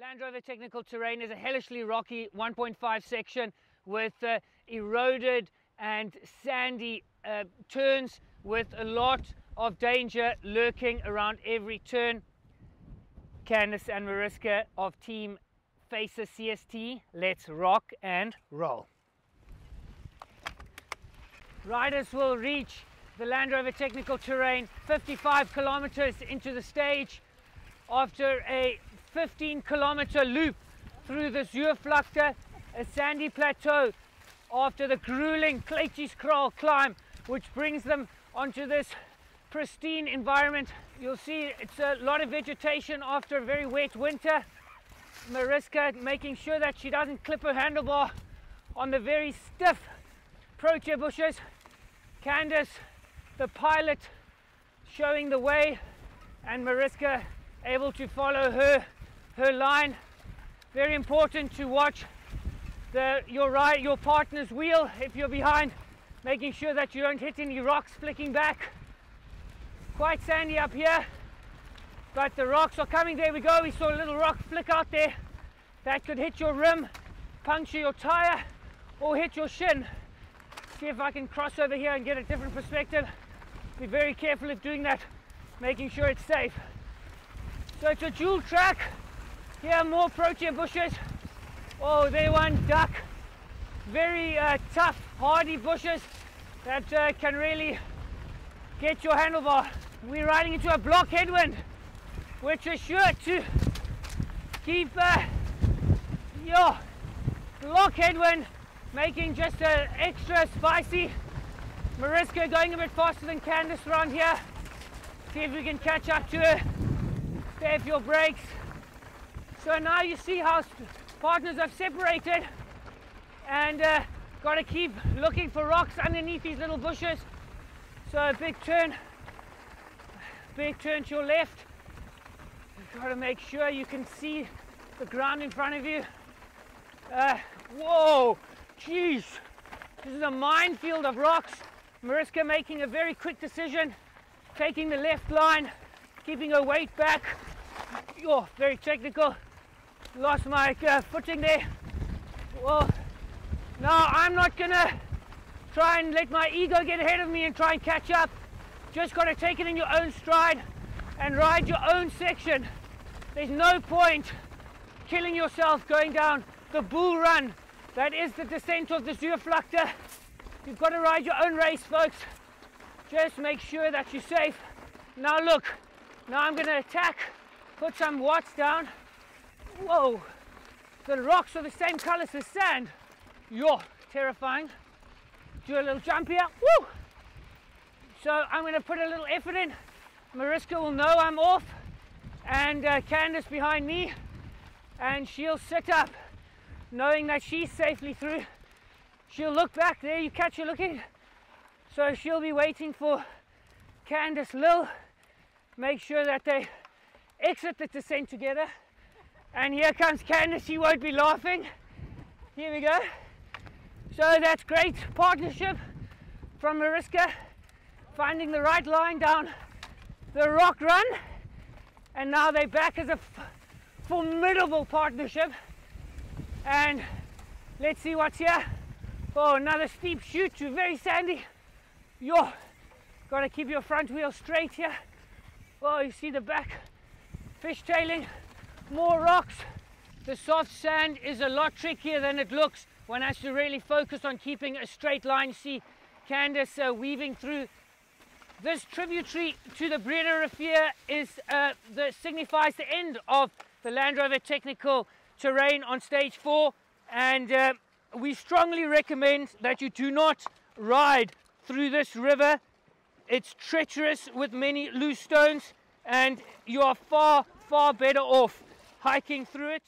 Land Rover Technical Terrain is a hellishly rocky 1.5 section with uh, eroded and sandy uh, turns with a lot of danger lurking around every turn. Candice and Mariske of Team Faces CST, let's rock and roll. Riders will reach the Land Rover Technical Terrain 55 kilometers into the stage after a 15 kilometer loop through the Zuurvlakte, a sandy plateau after the grueling Kleitjieskraal climb, which brings them onto this pristine environment. You'll see it's a lot of vegetation after a very wet winter. Mariske making sure that she doesn't clip her handlebar on the very stiff Protea bushes. Candice, the pilot, showing the way, and Mariske able to follow her her line. Very important to watch the your your partner's wheel if you're behind, making sure that you don't hit any rocks flicking back. Quite sandy up here, but the rocks are coming. There we go. We saw a little rock flick out there. That could hit your rim, puncture your tire, or hit your shin. See if I can cross over here and get a different perspective. Be very careful of doing that, making sure it's safe. So it's a dual track. Here more protea bushes. Oh, there one duck. Very uh, tough, hardy bushes that uh, can really get your handlebar. We're riding into a block headwind, which is sure to keep uh, your block headwind making just an extra spicy. Mariske going a bit faster than Candice around here. See if we can catch up to her. Stay your brakes. So now you see how partners have separated and uh, got to keep looking for rocks underneath these little bushes. So a big turn, big turn to your left. You've got to make sure you can see the ground in front of you. Uh, whoa, jeez, this is a minefield of rocks. Mariske making a very quick decision, taking the left line, keeping her weight back. Oh, very technical lost my uh, footing there. Well, now I'm not gonna try and let my ego get ahead of me and try and catch up. Just gotta take it in your own stride and ride your own section. There's no point killing yourself going down the bull run. That is the descent of the Zuurvlakte. You've got to ride your own race, folks. Just make sure that you're safe. Now look, now I'm gonna attack, put some watts down, Whoa! The rocks are the same colours as the sand. Yo, terrifying. Do a little jump here. Woo! So I'm going to put a little effort in. Mariske will know I'm off, and uh, Candice behind me, and she'll sit up, knowing that she's safely through. She'll look back there. You catch her looking. So she'll be waiting for Candice Lill. Make sure that they exit the descent together. And here comes Candice, she won't be laughing. Here we go. So that's great partnership from Mariske, finding the right line down the rock run. And now they're back as a formidable partnership. And let's see what's here. Oh, another steep chute very sandy. Yo, gotta keep your front wheel straight here. Oh, you see the back fishtailing more rocks. The soft sand is a lot trickier than it looks. One has to really focus on keeping a straight line. See Candice uh, weaving through. This tributary to the Breede Rivier is uh, the signifies the end of the Land Rover technical terrain on stage four. And uh, we strongly recommend that you do not ride through this river. It's treacherous with many loose stones and you are far, far better off hiking through it.